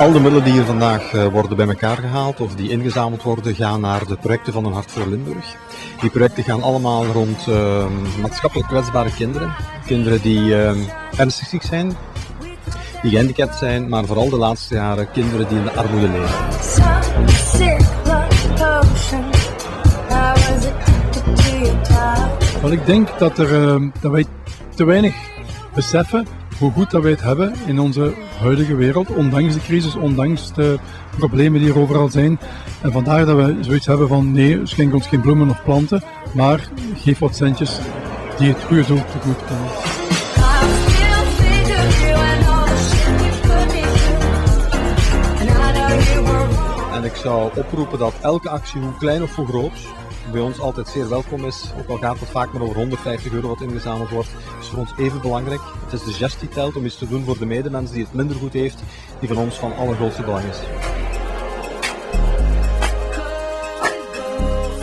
Al de middelen die hier vandaag eh, worden bij elkaar gehaald of die ingezameld worden, gaan naar de projecten van een Hart voor Limburg. Die projecten gaan allemaal rond uh, maatschappelijk kwetsbare kinderen. Kinderen die uh, ernstig ziek zijn, die gehandicapt zijn, maar vooral de laatste jaren kinderen die in de armoede leven. Wel, ik denk dat, er, dat wij te weinig beseffen hoe goed dat wij het hebben in onze huidige wereld, ondanks de crisis, ondanks de problemen die er overal zijn. En vandaar dat we zoiets hebben van nee, schenk ons geen bloemen of planten, maar geef wat centjes die het goede doel tegemoet komen. En ik zou oproepen dat elke actie, hoe klein of hoe groot, bij ons altijd zeer welkom is. Ook al gaat het vaak maar over 150 euro wat ingezameld wordt, is voor ons even belangrijk. Het is de gest die telt om iets te doen voor de medemens die het minder goed heeft, die van ons van allergrootste belang is.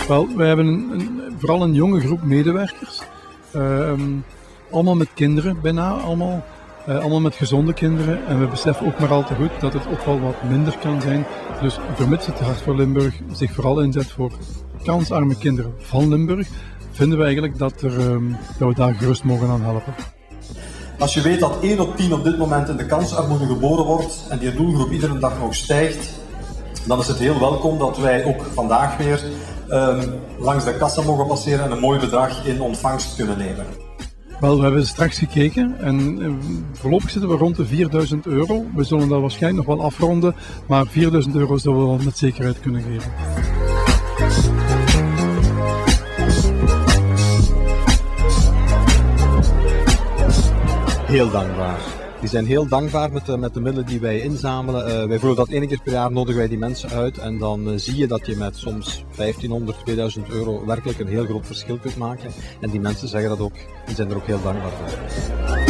Wel, wij hebben vooral een jonge groep medewerkers. Uh, allemaal met kinderen bijna, allemaal, uh, allemaal met gezonde kinderen. En we beseffen ook maar al te goed dat het ook wel wat minder kan zijn. Dus vermits het Hart voor Limburg zich vooral inzet voor kansarme kinderen van Limburg, vinden we eigenlijk dat, er, um, dat we daar gerust mogen aan helpen. Als je weet dat 1 op 10 op dit moment in de kansarmoede geboren wordt en die doelgroep iedere dag nog stijgt, dan is het heel welkom dat wij ook vandaag weer um, langs de kassa mogen passeren en een mooi bedrag in ontvangst kunnen nemen. Wel, we hebben straks gekeken en uh, voorlopig zitten we rond de 4000 euro. We zullen dat waarschijnlijk nog wel afronden, maar 4000 euro zullen we wel met zekerheid kunnen geven. Heel dankbaar. Die zijn heel dankbaar met de, met de middelen die wij inzamelen. Uh, wij voelen dat één keer per jaar nodigen wij die mensen uit en dan uh, zie je dat je met soms 1500, 2000 euro werkelijk een heel groot verschil kunt maken. En die mensen zeggen dat ook en zijn er ook heel dankbaar voor.